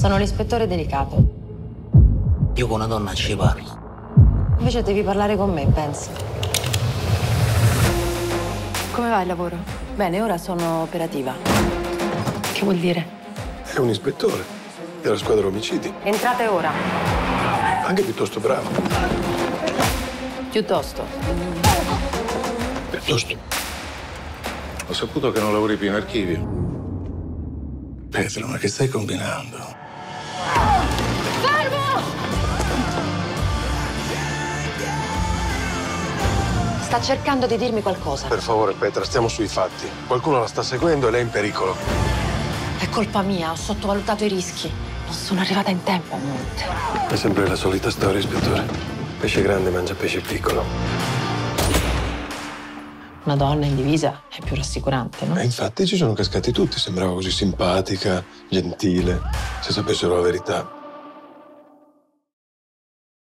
Sono l'ispettore delicato. Io con una donna ci parlo. Invece devi parlare con me, pensi. Come va il lavoro? Bene, ora sono operativa. Che vuol dire? È un ispettore della squadra omicidi. Entrate ora. Anche piuttosto bravo. Piuttosto. Piuttosto. Ho saputo che non lavori più in archivio. Pietro, ma che stai combinando? Sta cercando di dirmi qualcosa. Per favore, Petra, stiamo sui fatti. Qualcuno la sta seguendo e lei è in pericolo. È colpa mia, ho sottovalutato i rischi. Non sono arrivata in tempo a monte. È sempre la solita storia, ispettore. Pesce grande mangia pesce piccolo. Una donna in divisa è più rassicurante, no? E infatti ci sono cascati tutti. Sembrava così simpatica, gentile. Se sapessero la verità,